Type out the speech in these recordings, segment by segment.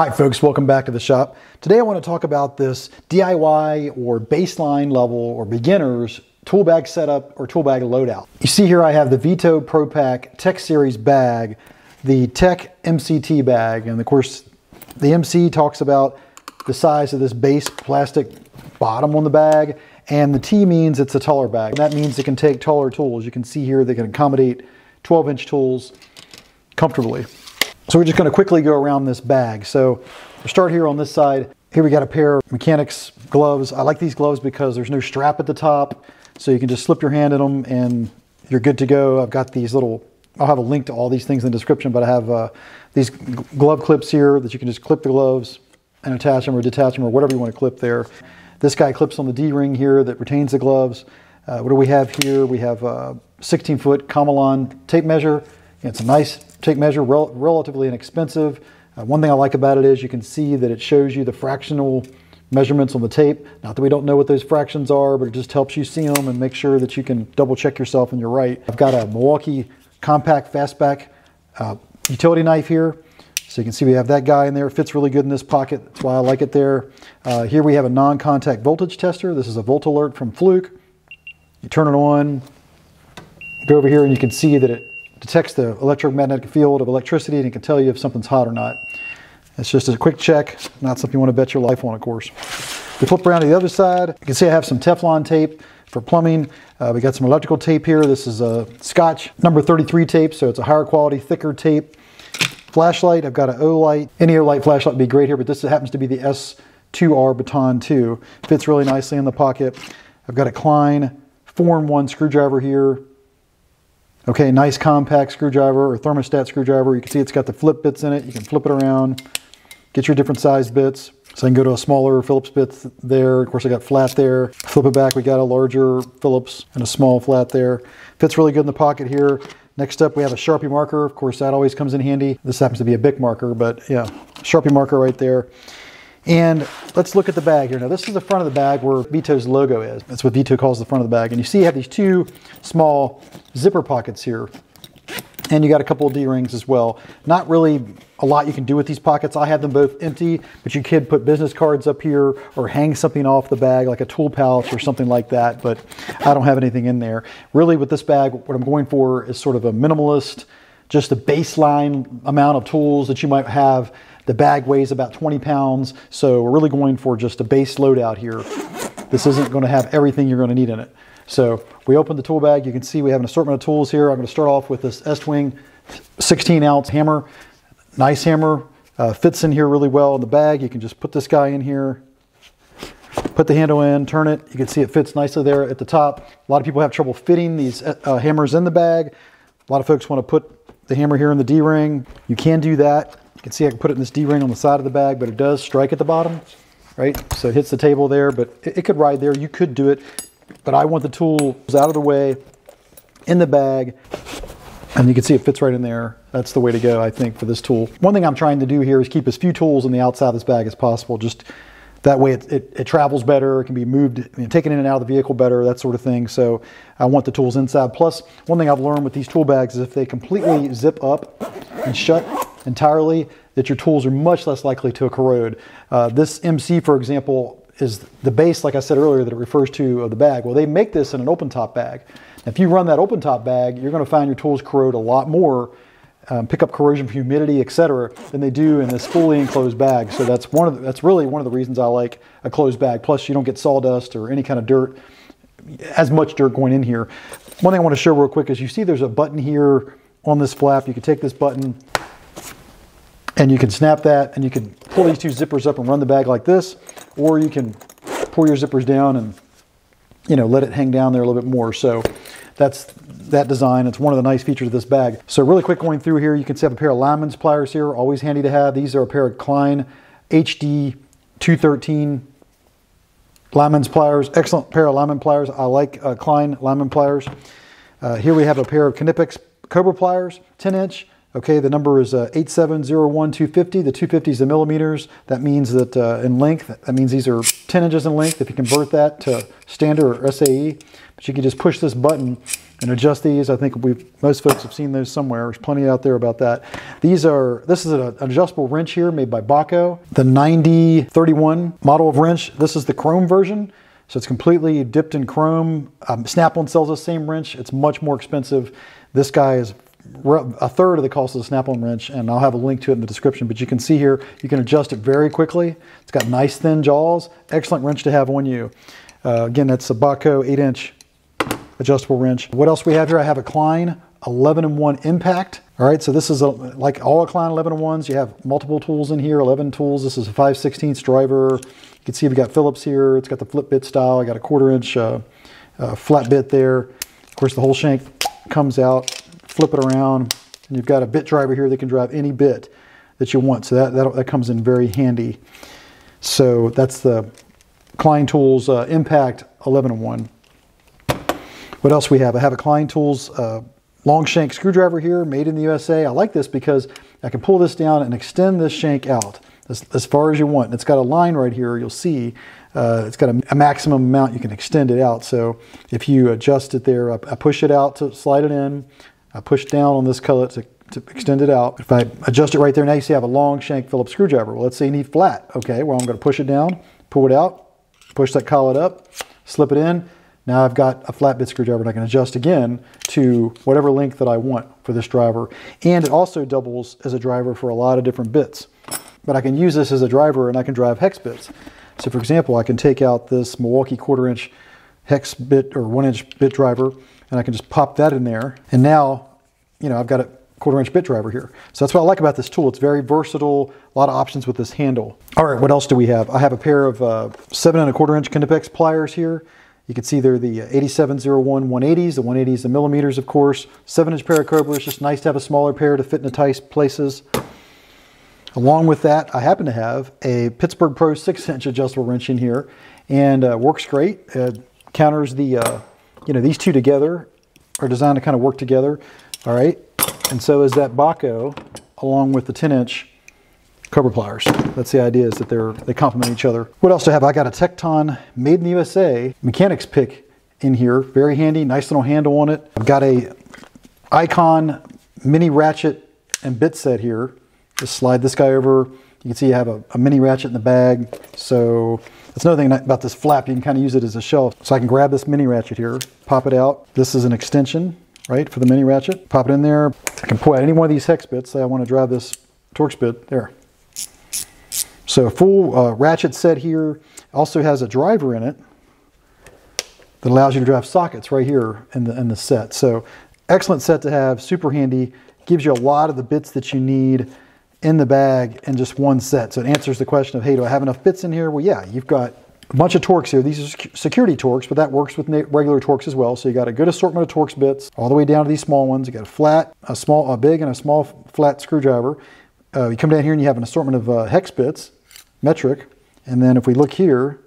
Hi folks, welcome back to the shop. Today I want to talk about this DIY or baseline level or beginners tool bag setup or tool bag loadout. You see here I have the Veto Pro Pac Tech Series bag, the Tech MCT bag, and of course the MC talks about the size of this base plastic bottom on the bag, and the T means it's a taller bag. That means it can take taller tools. You can see here they can accommodate 12 inch tools comfortably. So we're just gonna quickly go around this bag. So we'll start here on this side. Here we got a pair of Mechanix gloves. I like these gloves because there's no strap at the top. So you can just slip your hand in them and you're good to go. I've got these little, I'll have a link to all these things in the description, but I have uh, these glove clips here that you can just clip the gloves and attach them or detach them or whatever you want to clip there. This guy clips on the D-ring here that retains the gloves. Uh, what do we have here? We have a 16 foot Komelon tape measure. It's a nice tape measure, rel relatively inexpensive. Uh, one thing I like about it is you can see that it shows you the fractional measurements on the tape. Not that we don't know what those fractions are, but it just helps you see them and make sure that you can double check yourself and you're right. I've got a Milwaukee compact fastback uh, utility knife here. So you can see we have that guy in there. It fits really good in this pocket. That's why I like it there. Uh, here we have a non-contact voltage tester. This is a VoltAlert from Fluke. You turn it on, go over here and you can see that it detects the electromagnetic field of electricity and it can tell you if something's hot or not. It's just a quick check, not something you want to bet your life on, of course. We flip around to the other side. You can see I have some Teflon tape for plumbing. Uh, we got some electrical tape here. This is a Scotch number 33 tape, so it's a higher quality, thicker tape. Flashlight, I've got an Olight. Any Olight flashlight would be great here, but this happens to be the S2R Baton 2. Fits really nicely in the pocket. I've got a Klein 4-in-1 screwdriver here. Okay, nice compact screwdriver or thermostat screwdriver. You can see it's got the flip bits in it. You can flip it around, get your different size bits. So I can go to a smaller Phillips bit there. Of course, I got flat there. Flip it back, we got a larger Phillips and a small flat there. Fits really good in the pocket here. Next up, we have a Sharpie marker. Of course, that always comes in handy. This happens to be a Bic marker, but yeah, Sharpie marker right there. And let's look at the bag here. Now this is the front of the bag where Veto's logo is. That's what Veto calls the front of the bag. And you see you have these two small zipper pockets here. And you got a couple of D-rings as well. Not really a lot you can do with these pockets. I have them both empty, but you could put business cards up here or hang something off the bag like a tool pouch or something like that, but I don't have anything in there. Really with this bag, what I'm going for is sort of a minimalist, just a baseline amount of tools that you might have the bag weighs about 20 pounds, so we're really going for just a base loadout here. This isn't going to have everything you're going to need in it. So we open the tool bag. You can see we have an assortment of tools here. I'm going to start off with this Estwing 16 ounce hammer. Nice hammer. Uh, fits in here really well in the bag. You can just put this guy in here, put the handle in, turn it. You can see it fits nicely there at the top. A lot of people have trouble fitting these uh, hammers in the bag. A lot of folks want to put the hammer here in the D-ring. You can do that. You can see I can put it in this D-ring on the side of the bag, but it does strike at the bottom, right? So it hits the table there, but it, it could ride there. You could do it, but I want the tools out of the way in the bag, and you can see it fits right in there. That's the way to go, I think, for this tool. One thing I'm trying to do here is keep as few tools on the outside of this bag as possible. Just that way it, it, it, travels better, it can be moved, taken in and out of the vehicle better, that sort of thing. So I want the tools inside. Plus, one thing I've learned with these tool bags is if they completely zip up and shut entirely, that your tools are much less likely to corrode. Uh, this MC, for example, is the base, like I said earlier, that it refers to of the bag. Well, they make this in an open top bag. If you run that open top bag, you're going to find your tools corrode a lot more um, pick up corrosion from humidity, etc., than they do in this fully enclosed bag. So that's one of the, that's really one of the reasons I like a closed bag. Plus, you don't get sawdust or any kind of dirt, as much dirt going in here. One thing I want to show real quick is you see there's a button here on this flap. You can take this button and you can snap that, and you can pull these two zippers up and run the bag like this, or you can pull your zippers down and you know let it hang down there a little bit more. So that's that design. It's one of the nice features of this bag. So really quick going through here, you can see I have a pair of Lineman's pliers here, always handy to have. These are a pair of Klein HD 213 Lineman's pliers. Excellent pair of Lineman pliers. I like uh, Klein Lineman pliers. Uh, here we have a pair of Knipex Cobra pliers, 10 inch. Okay, the number is uh, 8701250. The 250 is in millimeters. That means that uh, in length, that means these are 10 inches in length. If you convert that to standard or SAE, but you can just push this button and adjust these. I think we most folks have seen those somewhere. There's plenty out there about that. These are, this is an adjustable wrench here made by Bahco. The 9031 model of wrench. This is the chrome version. So it's completely dipped in chrome. Um, Snap-on sells the same wrench. It's much more expensive. This guy is a third of the cost of the Snap-on wrench, and I'll have a link to it in the description. But you can see here, you can adjust it very quickly. It's got nice thin jaws. Excellent wrench to have on you. Uh, again, that's a Bahco 8-inch adjustable wrench. What else we have here? I have a Klein 11 and 1 impact. All right, so this is a, like all Klein 11 and 1s. You have multiple tools in here, 11 tools. This is a 5 16 driver. You can see we've got Phillips here. It's got the flip bit style. I got a quarter inch uh, uh, flat bit there. Of course, the whole shank comes out flip it around, and you've got a bit driver here that can drive any bit that you want. So that, that, that comes in very handy. So that's the Klein Tools uh, Impact 1101. What else we have? I have a Klein Tools uh, long shank screwdriver here, made in the USA. I like this because I can pull this down and extend this shank out as, as far as you want. And it's got a line right here, you'll see. Uh, it's got a, a, maximum amount you can extend it out. So if you adjust it there, I, I push it out to slide it in, I push down on this collet to, to extend it out. If I adjust it right there, now you see I have a long shank Phillips screwdriver. Well, let's say you need flat. Okay, well I'm going to push it down, pull it out, push that collet up, slip it in. Now I've got a flat bit screwdriver and I can adjust again to whatever length that I want for this driver. And it also doubles as a driver for a lot of different bits. But I can use this as a driver and I can drive hex bits. So for example, I can take out this Milwaukee quarter inch hex bit or one inch bit driver and I can just pop that in there. And now, you know, I've got a quarter inch bit driver here. So that's what I like about this tool. It's very versatile, a lot of options with this handle. All right, what else do we have? I have a pair of uh, seven and a quarter inch Knipex pliers here. You can see they're the 8701 180s. The 180s, the millimeters, of course. Seven inch pair of Cobra. It's just nice to have a smaller pair to fit in the tight places. Along with that, I happen to have a Pittsburgh Pro 6 inch adjustable wrench in here and uh, works great. It counters the uh, you know, these two together are designed to kind of work together, all right? And so is that Bahco along with the 10 inch Cobra pliers. That's the idea is that they're, they complement each other. What else do I have? I got a Tecton made in the USA mechanics pick in here. Very handy, nice little handle on it. I've got a Icon mini ratchet and bit set here. Just slide this guy over. You can see I have a, a mini ratchet in the bag. So that's another thing about this flap. You can kind of use it as a shelf. So I can grab this mini ratchet here, pop it out. This is an extension, right, for the mini ratchet. Pop it in there. I can pull out any one of these hex bits. Say I want to drive this Torx bit there. So full uh, ratchet set here. Also has a driver in it that allows you to drive sockets right here in the, in the set. So excellent set to have, super handy. Gives you a lot of the bits that you need in the bag in just one set. So it answers the question of, hey, do I have enough bits in here? Well, yeah, you've got a bunch of Torx here. These are security Torx, but that works with regular Torx as well. So you got a good assortment of Torx bits all the way down to these small ones. You got a flat, a small, a big, and a small flat screwdriver. Uh, you come down here and you have an assortment of uh, hex bits, metric, and then if we look here,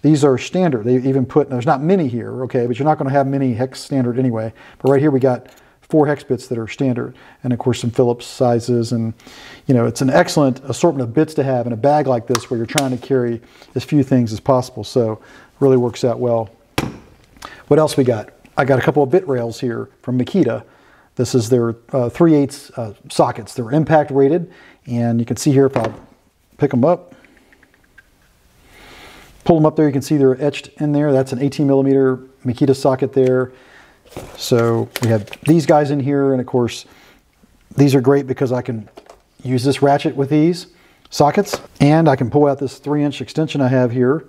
these are standard. They even put, there's not many here, okay, but you're not going to have many hex standard anyway. But right here we got four hex bits that are standard, and of course some Phillips sizes. And you know, it's an excellent assortment of bits to have in a bag like this where you're trying to carry as few things as possible. So really works out well. What else we got? I got a couple of bit rails here from Makita. This is their uh, 3 8 uh, sockets. They're impact rated, and you can see here if I pick them up, pull them up there, you can see they're etched in there. That's an 18 millimeter Makita socket there. So we have these guys in here, and of course, these are great because I can use this ratchet with these sockets, and I can pull out this three inch extension I have here,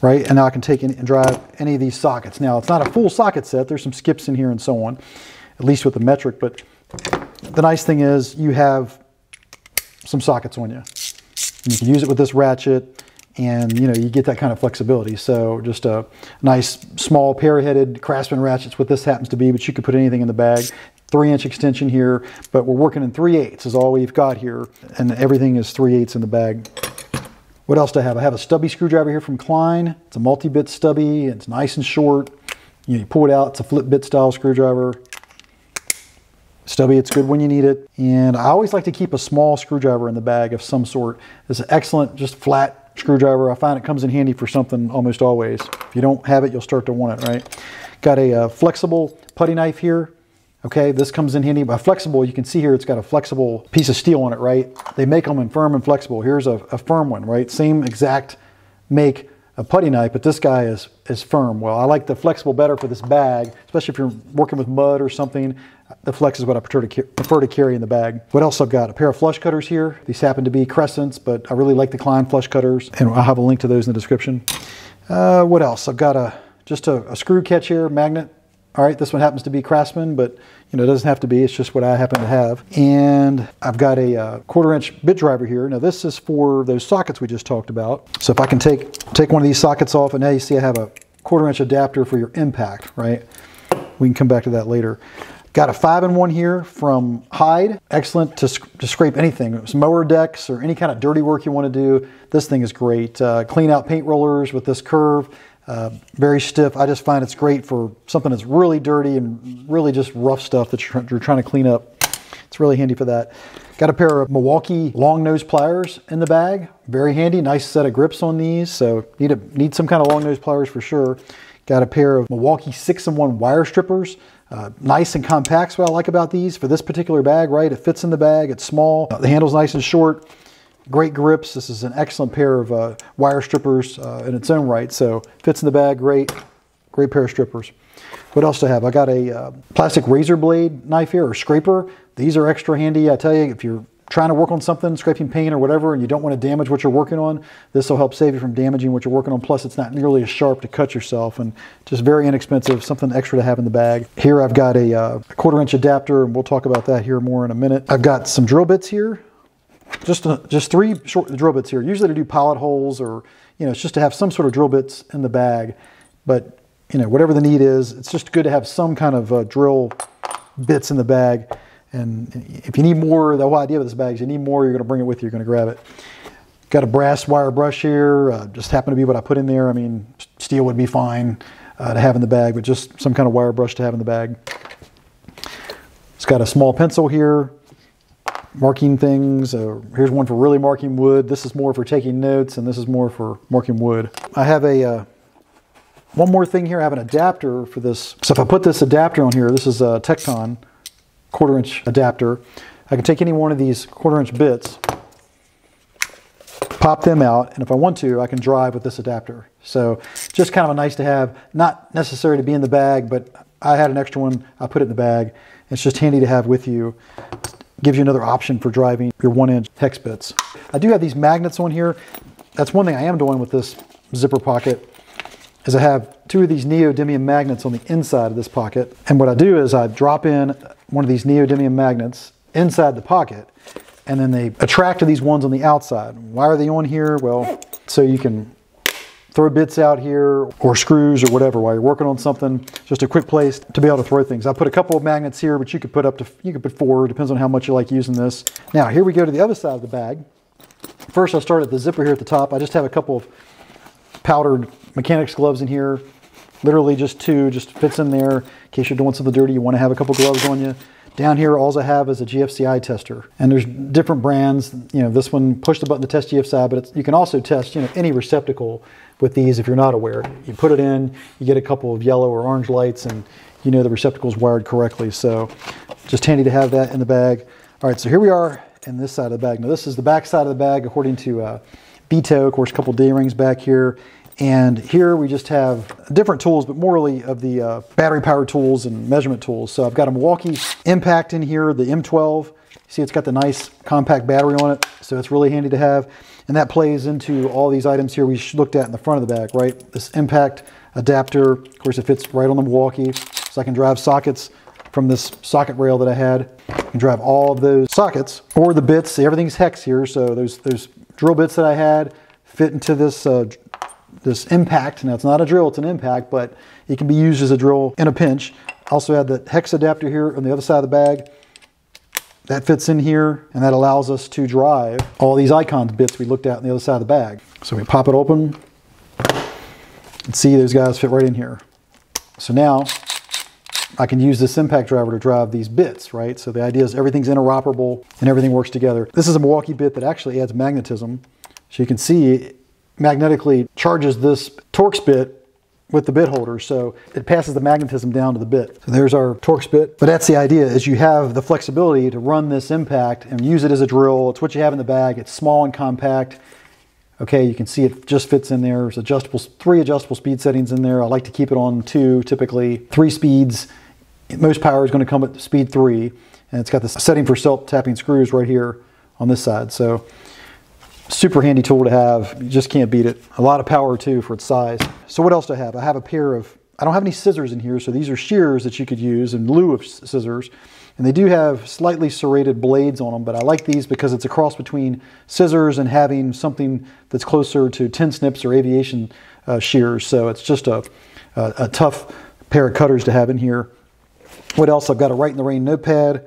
right? And now I can take and drive any of these sockets. Now, it's not a full socket set. There's some skips in here and so on, at least with the metric, but the nice thing is you have some sockets on you. And you can use it with this ratchet, and you know you get that kind of flexibility. So just a nice small pear-headed Craftsman ratchets, what this happens to be, but you could put anything in the bag. Three inch extension here, but we're working in 3 eighths is all we've got here, and everything is 3 eighths in the bag. What else do I have? I have a stubby screwdriver here from Klein. It's a multi-bit stubby, it's nice and short. You, know, you pull it out, it's a flip bit style screwdriver. Stubby, it's good when you need it. And I always like to keep a small screwdriver in the bag of some sort. It's an excellent, just flat screwdriver. I find it comes in handy for something almost always. If you don't have it, you'll start to want it, right? Got a uh, flexible putty knife here. Okay, this comes in handy. By flexible, you can see here it's got a flexible piece of steel on it, right? They make them in firm and flexible. Here's a, a firm one, right? Same exact make a putty knife, but this guy is, is firm. Well, I like the flexible better for this bag, especially if you're working with mud or something. The flex is what I prefer to, prefer to carry in the bag. What else I've got? A pair of flush cutters here. These happen to be crescents, but I really like the Klein flush cutters, and I'll have a link to those in the description. Uh, what else? I've got a just a, a screw catch here, magnet. All right, this one happens to be Craftsman, but you know, it doesn't have to be. It's just what I happen to have. And I've got a uh, quarter inch bit driver here. Now this is for those sockets we just talked about. So if I can take, take one of these sockets off, and now you see I have a quarter inch adapter for your impact, right? We can come back to that later. Got a five in one here from Hyde. Excellent to, to scrape anything. Mower decks or any kind of dirty work you want to do. This thing is great. Uh, clean out paint rollers with this curve. Uh, very stiff. I just find it's great for something that's really dirty and really just rough stuff that you're, you're trying to clean up. It's really handy for that. Got a pair of Milwaukee long nose pliers in the bag. Very handy. Nice set of grips on these. So need a, need some kind of long nose pliers for sure. Got a pair of Milwaukee 6-in-1 wire strippers. Uh, nice and compact. what I like about these for this particular bag, right? It fits in the bag. It's small. Uh, the handle's nice and short. Great grips. This is an excellent pair of uh, wire strippers uh, in its own right. So fits in the bag, great, great pair of strippers. What else do I have? I got a uh, plastic razor blade knife here or scraper. These are extra handy. I tell you, if you're trying to work on something, scraping paint or whatever, and you don't want to damage what you're working on, this will help save you from damaging what you're working on. Plus, it's not nearly as sharp to cut yourself and just very inexpensive, something extra to have in the bag. Here I've got a, uh, a quarter inch adapter, and we'll talk about that here more in a minute. I've got some drill bits here. Just, uh, just three short drill bits here. Usually to do pilot holes or, you know, it's just to have some sort of drill bits in the bag. But, you know, whatever the need is, it's just good to have some kind of uh, drill bits in the bag. And if you need more, the whole idea of this bag is you need more, you're going to bring it with you, you're going to grab it. Got a brass wire brush here, uh, just happened to be what I put in there. I mean, steel would be fine uh, to have in the bag, but just some kind of wire brush to have in the bag. It's got a small pencil here, marking things. Uh, here's one for really marking wood. This is more for taking notes, and this is more for marking wood. I have a uh, one more thing here. I have an adapter for this. So if I put this adapter on here, this is a Tecton quarter inch adapter. I can take any one of these quarter inch bits, pop them out, and if I want to, I can drive with this adapter. So just kind of a nice to have, not necessary to be in the bag, but I had an extra one, I put it in the bag. It's just handy to have with you gives you another option for driving your one inch hex bits. I do have these magnets on here. That's one thing I am doing with this zipper pocket is I have two of these neodymium magnets on the inside of this pocket. And what I do is I drop in one of these neodymium magnets inside the pocket and then they attract to these ones on the outside. Why are they on here? Well, so you can throw bits out here or screws or whatever while you're working on something. Just a quick place to be able to throw things. I put a couple of magnets here, but you could put up to, you could put four, depends on how much you like using this. Now here we go to the other side of the bag. First I start at the zipper here at the top. I just have a couple of powdered mechanics gloves in here. Literally just two, just fits in there in case you're doing something dirty, you want to have a couple gloves on you. Down here, all I have is a GFCI tester. And there's different brands. You know, this one, push the button to test GFCI, but you can also test, you know, any receptacle with these if you're not aware. You put it in, you get a couple of yellow or orange lights, and you know the receptacle is wired correctly. So just handy to have that in the bag. All right, so here we are in this side of the bag. Now this is the back side of the bag according to uh, Veto, of course, a couple D-rings back here. And here we just have different tools, but morally of the uh, battery powered tools and measurement tools. So I've got a Milwaukee Impact in here, the M12. See, it's got the nice compact battery on it, so it's really handy to have. And that plays into all these items here we looked at in the front of the bag, right? This Impact adapter, of course, it fits right on the Milwaukee, so I can drive sockets from this socket rail that I had. I can drive all of those sockets or the bits. Everything's hex here, so those those drill bits that I had fit into this uh, this impact. Now it's not a drill, it's an impact, but it can be used as a drill in a pinch. Also had the hex adapter here on the other side of the bag. That fits in here and that allows us to drive all these icons bits we looked at on the other side of the bag. So we pop it open and see those guys fit right in here. So now I can use this impact driver to drive these bits, right? So the idea is everything's interoperable and everything works together. This is a Milwaukee bit that actually adds magnetism. So you can see it magnetically charges this Torx bit with the bit holder, so it passes the magnetism down to the bit. So there's our Torx bit. But that's the idea, is you have the flexibility to run this impact and use it as a drill. It's what you have in the bag. It's small and compact. Okay, you can see it just fits in there. There's adjustable, three adjustable speed settings in there. I like to keep it on two, typically three speeds. Most power is going to come at speed three, and it's got this setting for self-tapping screws right here on this side. So super handy tool to have. You just can't beat it. A lot of power too for its size. So what else do I have? I have a pair of, I don't have any scissors in here, so these are shears that you could use in lieu of scissors. And they do have slightly serrated blades on them, but I like these because it's a cross between scissors and having something that's closer to tin snips or aviation uh, shears. So it's just a, a, a tough pair of cutters to have in here. What else? I've got a Rite in the Rain notepad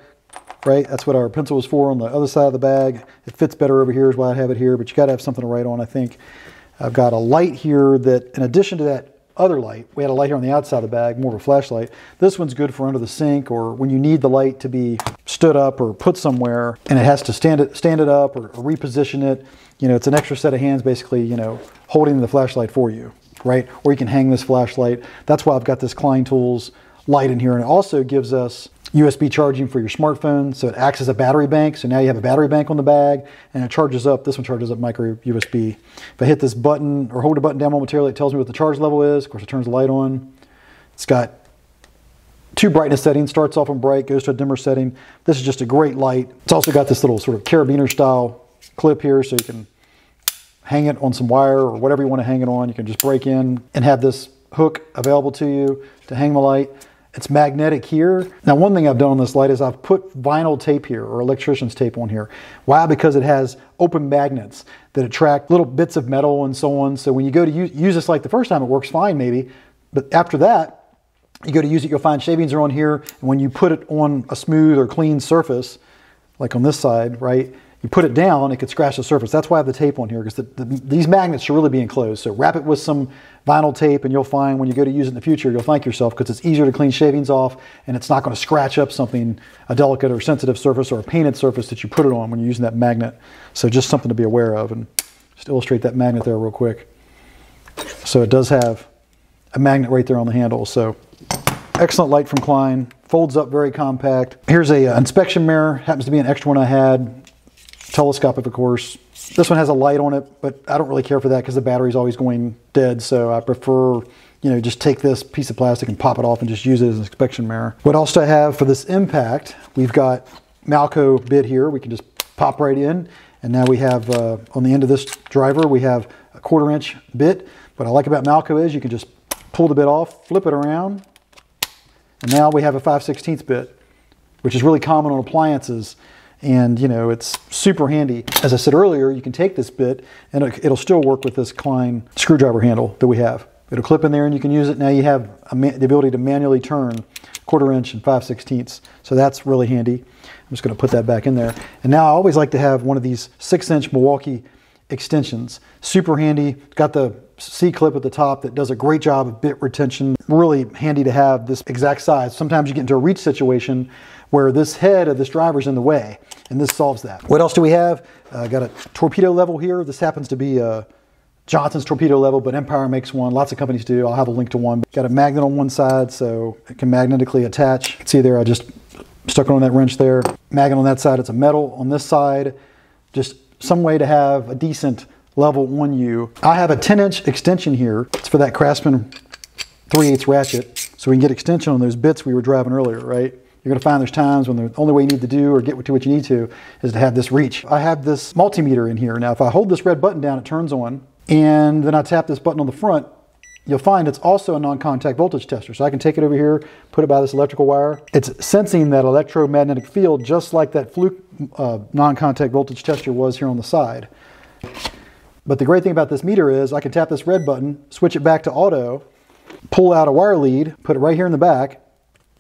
right? That's what our pencil was for on the other side of the bag. It fits better over here is why I have it here, but you got to have something to write on, I think. I've got a light here that, in addition to that other light, we had a light here on the outside of the bag, more of a flashlight. This one's good for under the sink or when you need the light to be stood up or put somewhere and it has to stand it, stand it up or, or reposition it. You know, it's an extra set of hands basically, you know, holding the flashlight for you, right? Or you can hang this flashlight. That's why I've got this Klein Tools light in here. And it also gives us USB charging for your smartphone. So it acts as a battery bank. So now you have a battery bank on the bag and it charges up. This one charges up micro USB. If I hit this button or hold a button down momentarily, it tells me what the charge level is. Of course, it turns the light on. It's got two brightness settings. Starts off on bright, goes to a dimmer setting. This is just a great light. It's also got this little sort of carabiner style clip here so you can hang it on some wire or whatever you want to hang it on. You can just break in and have this hook available to you to hang the light. It's magnetic here. Now, one thing I've done on this light is I've put vinyl tape here or electrician's tape on here. Why? Because it has open magnets that attract little bits of metal and so on. So when you go to use, use this light the first time, it works fine maybe. But after that, you go to use it, you'll find shavings are on here. And when you put it on a smooth or clean surface, like on this side, right, you put it down, it could scratch the surface. That's why I have the tape on here, because the, the, these magnets should really be enclosed. So wrap it with some vinyl tape, and you'll find when you go to use it in the future, you'll thank yourself because it's easier to clean shavings off, and it's not going to scratch up something, a delicate or sensitive surface or a painted surface that you put it on when you're using that magnet. So just something to be aware of, and just illustrate that magnet there real quick. So it does have a magnet right there on the handle. So excellent light from Klein, folds up very compact. Here's a uh, inspection mirror, happens to be an extra one I had telescopic, of course. This one has a light on it, but I don't really care for that because the battery's always going dead. So I prefer, you know, just take this piece of plastic and pop it off and just use it as an inspection mirror. What else do I have for this impact? We've got Malco bit here. We can just pop right in. And now we have, uh, on the end of this driver, we have a quarter inch bit. What I like about Malco is you can just pull the bit off, flip it around, and now we have a 5 16 bit, which is really common on appliances and you know it's super handy. As I said earlier, you can take this bit and it'll still work with this Klein screwdriver handle that we have. It'll clip in there and you can use it. Now you have the ability to manually turn quarter inch and 5 sixteenths. So that's really handy. I'm just going to put that back in there. And now I always like to have one of these 6 inch Milwaukee extensions. Super handy. Got the C-clip at the top that does a great job of bit retention. Really handy to have this exact size. Sometimes you get into a reach situation where this head of this driver is in the way, and this solves that. What else do we have? Uh, got a torpedo level here. This happens to be a Johnson's torpedo level, but Empire makes one. Lots of companies do. I'll have a link to one. Got a magnet on one side, so it can magnetically attach. You can see there, I just stuck it on that wrench there. Magnet on that side, it's a metal. On this side, just some way to have a decent level on you. I have a 10 inch extension here. It's for that Craftsman 3 8 ratchet, so we can get extension on those bits we were driving earlier, right? You're going to find there's times when the only way you need to do or get to what you need to is to have this reach. I have this multimeter in here. Now, if I hold this red button down, it turns on, and then I tap this button on the front, you'll find it's also a non-contact voltage tester. So I can take it over here, put it by this electrical wire. It's sensing that electromagnetic field just like that Fluke uh, non-contact voltage tester was here on the side. But the great thing about this meter is I can tap this red button, switch it back to auto, pull out a wire lead, put it right here in the back,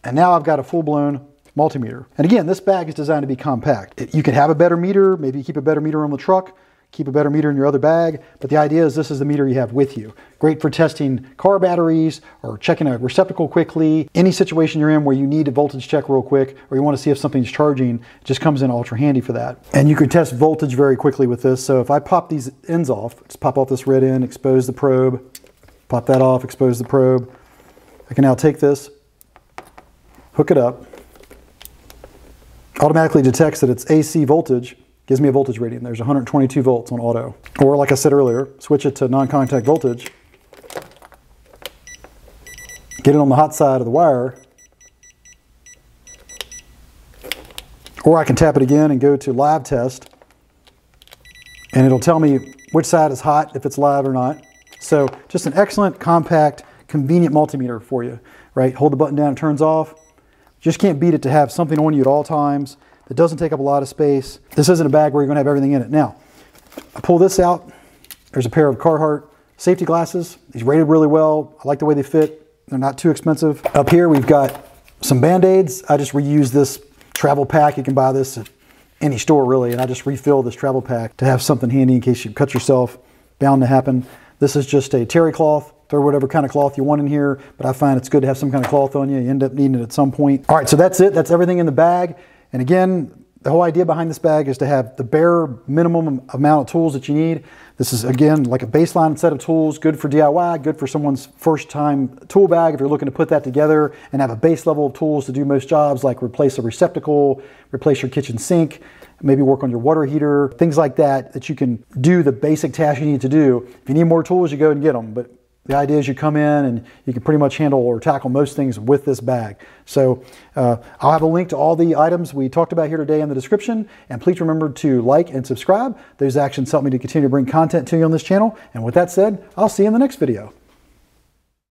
and now I've got a full-blown multimeter. And again, this bag is designed to be compact. You could have a better meter, maybe you keep a better meter on the truck, keep a better meter in your other bag, but the idea is this is the meter you have with you. Great for testing car batteries or checking a receptacle quickly. Any situation you're in where you need a voltage check real quick or you want to see if something's charging, just comes in ultra handy for that. And you can test voltage very quickly with this. So if I pop these ends off, just pop off this red end, expose the probe, Pop that off, expose the probe. I can now take this, hook it up, automatically detects that it's AC voltage, gives me a voltage reading. There's 122 volts on auto. Or like I said earlier, switch it to non-contact voltage, get it on the hot side of the wire, or I can tap it again and go to live test, and it'll tell me which side is hot, if it's live or not. So just an excellent, compact, convenient multimeter for you, right? Hold the button down, it turns off. Just can't beat it to have something on you at all times that doesn't take up a lot of space. This isn't a bag where you're gonna have everything in it. Now, I pull this out. There's a pair of Carhartt safety glasses. These rated really well. I like the way they fit. They're not too expensive. Up here, we've got some Band-Aids. I just reuse this travel pack. You can buy this at any store really, and I just refill this travel pack to have something handy in case you cut yourself. Bound to happen. This is just a terry cloth. Throw whatever kind of cloth you want in here, but I find it's good to have some kind of cloth on you. You end up needing it at some point. All right, so that's it. That's everything in the bag. And again, the whole idea behind this bag is to have the bare minimum amount of tools that you need. This is again like a baseline set of tools, good for DIY, good for someone's first time tool bag if you're looking to put that together and have a base level of tools to do most jobs like replace a receptacle, replace your kitchen sink, maybe work on your water heater, things like that, that you can do the basic tasks you need to do. If you need more tools, you go and get them. But the idea is you come in and you can pretty much handle or tackle most things with this bag. So uh, I'll have a link to all the items we talked about here today in the description. And please remember to like and subscribe. Those actions help me to continue to bring content to you on this channel. And with that said, I'll see you in the next video.